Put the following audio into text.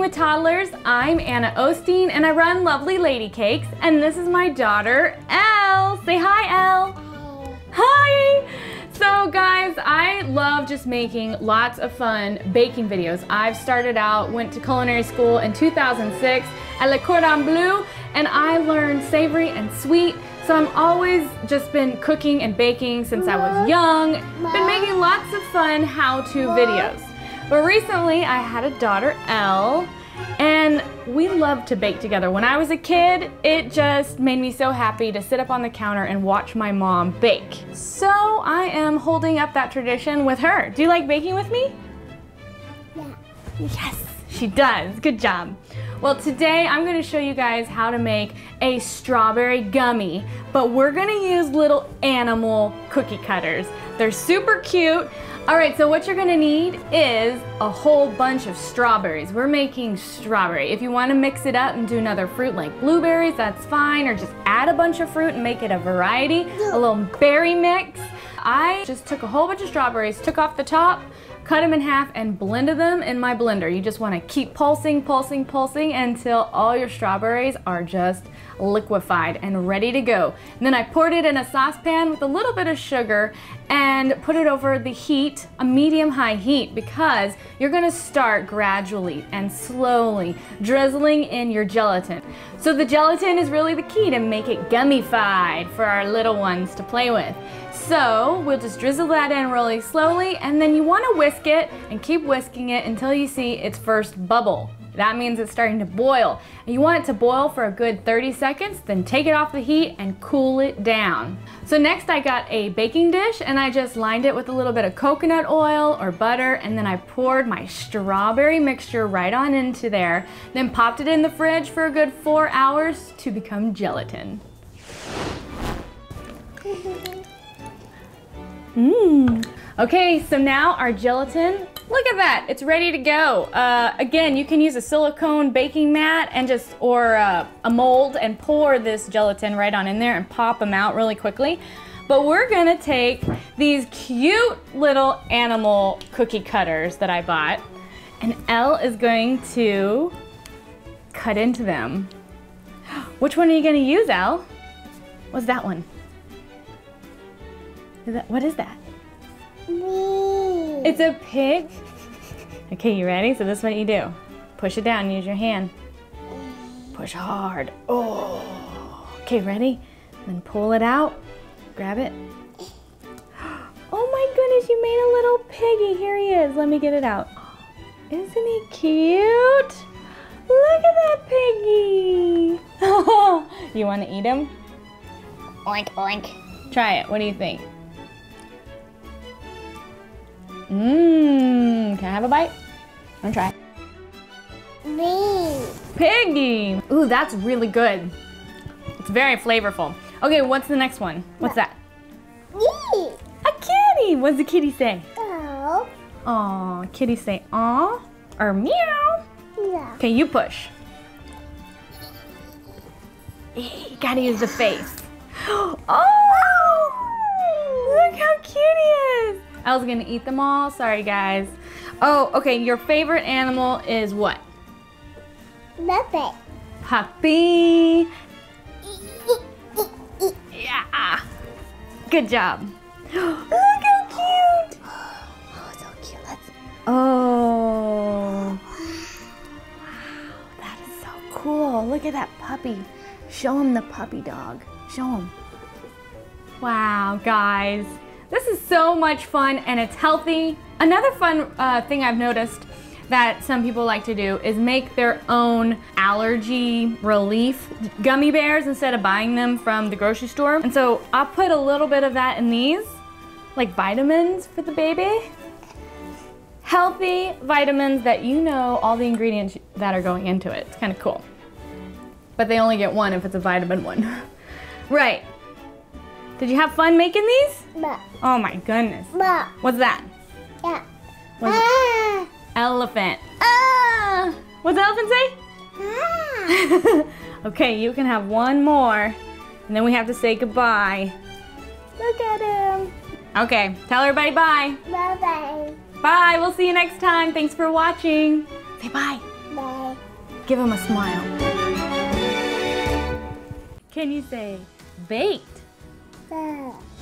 with toddlers. I'm Anna Osteen and I run Lovely Lady Cakes and this is my daughter, Elle. Say hi, Elle. Hi. So guys, I love just making lots of fun baking videos. I've started out, went to culinary school in 2006 at Le Cordon Bleu and I learned savory and sweet. So I'm always just been cooking and baking since I was young. Been making lots of fun how-to videos. But recently I had a daughter, Elle, and we love to bake together. When I was a kid, it just made me so happy to sit up on the counter and watch my mom bake. So I am holding up that tradition with her. Do you like baking with me? Yeah. Yes, she does. Good job. Well, today I'm going to show you guys how to make a strawberry gummy, but we're going to use little animal cookie cutters. They're super cute. All right, so what you're gonna need is a whole bunch of strawberries. We're making strawberry. If you wanna mix it up and do another fruit like blueberries, that's fine, or just add a bunch of fruit and make it a variety, a little berry mix. I just took a whole bunch of strawberries, took off the top, cut them in half and blended them in my blender. You just wanna keep pulsing, pulsing, pulsing until all your strawberries are just liquefied and ready to go. And then I poured it in a saucepan with a little bit of sugar and put it over the heat, a medium-high heat, because you're gonna start gradually and slowly drizzling in your gelatin. So the gelatin is really the key to make it gummified for our little ones to play with. So we'll just drizzle that in really slowly and then you wanna whisk it and keep whisking it until you see its first bubble. That means it's starting to boil. You want it to boil for a good 30 seconds, then take it off the heat and cool it down. So next I got a baking dish and I just lined it with a little bit of coconut oil or butter and then I poured my strawberry mixture right on into there, then popped it in the fridge for a good four hours to become gelatin. Mmm. Okay, so now our gelatin Look at that, it's ready to go. Uh, again, you can use a silicone baking mat and just, or uh, a mold and pour this gelatin right on in there and pop them out really quickly. But we're gonna take these cute little animal cookie cutters that I bought and Elle is going to cut into them. Which one are you gonna use, Elle? What's that one? Is that, what is that? Me. It's a pig. Okay, you ready? So this is what you do. Push it down, use your hand. Push hard. Oh. Okay, ready? Then pull it out. Grab it. Oh my goodness, you made a little piggy. Here he is. Let me get it out. Isn't he cute? Look at that piggy. you want to eat him? Oink, oink. Try it. What do you think? Mmm. Can I have a bite? I'm try. Me. Piggy. Ooh, that's really good. It's very flavorful. Okay, what's the next one? What's that? Me. A kitty. What's the kitty say? Oh. Aw, kitty say aw or meow. Yeah. Okay, you push. You gotta use the face. Oh! Look how cute he is. I was gonna eat them all. Sorry, guys. Oh, okay. Your favorite animal is what? Muppet. Puppy. Yeah. Good job. Look how cute. Oh, so cute. Let's. Oh. Wow, that is so cool. Look at that puppy. Show him the puppy dog. Show him. Wow, guys. This is so much fun and it's healthy. Another fun uh, thing I've noticed that some people like to do is make their own allergy relief gummy bears instead of buying them from the grocery store. And so I'll put a little bit of that in these, like vitamins for the baby. Healthy vitamins that you know all the ingredients that are going into it. It's kind of cool. But they only get one if it's a vitamin one. right. Did you have fun making these? Oh my goodness. What's that? Yeah. What's? Ah. Elephant. Ah! What's the elephant say? Ah. okay, you can have one more, and then we have to say goodbye. Look at him. Okay, tell everybody bye. Bye bye. Bye, we'll see you next time. Thanks for watching. Say bye. Bye. Give him a smile. Can you say baked? The.